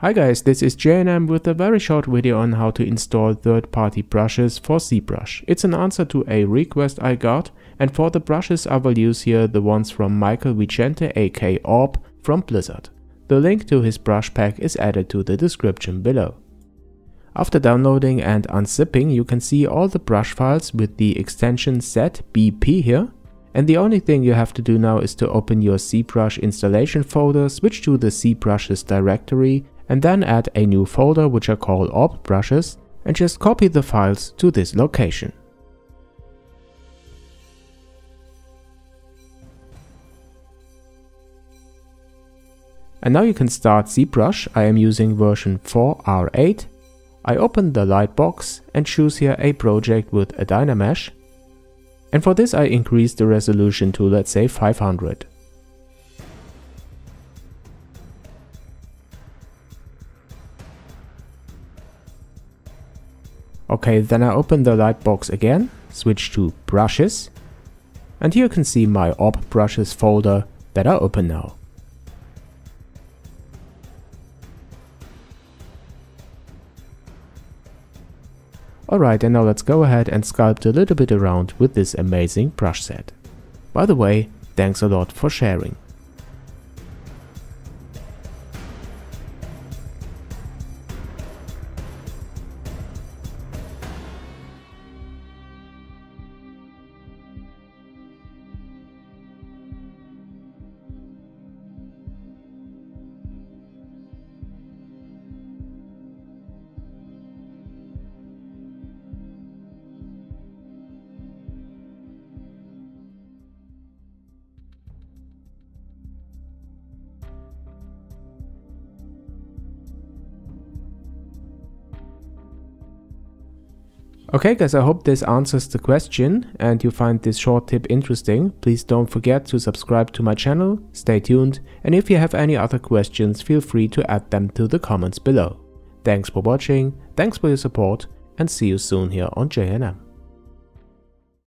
Hi guys, this is Jayanam with a very short video on how to install third-party brushes for ZBrush. It's an answer to a request I got and for the brushes I will use here the ones from Michael Vicente aka Orb from Blizzard. The link to his brush pack is added to the description below. After downloading and unzipping you can see all the brush files with the extension ZBP here and the only thing you have to do now is to open your ZBrush installation folder, switch to the ZBrushes directory and then add a new folder which I call Orb Brushes and just copy the files to this location. And now you can start ZBrush, I am using version 4R8. I open the Lightbox and choose here a project with a Dynamesh. And for this I increase the resolution to let's say 500. Okay, then I open the Lightbox again, switch to brushes, and here you can see my orb brushes folder that are open now. Alright, and now let's go ahead and sculpt a little bit around with this amazing brush set. By the way, thanks a lot for sharing. Okay guys, I hope this answers the question and you find this short tip interesting. Please don't forget to subscribe to my channel, stay tuned, and if you have any other questions, feel free to add them to the comments below. Thanks for watching, thanks for your support, and see you soon here on Jayanam.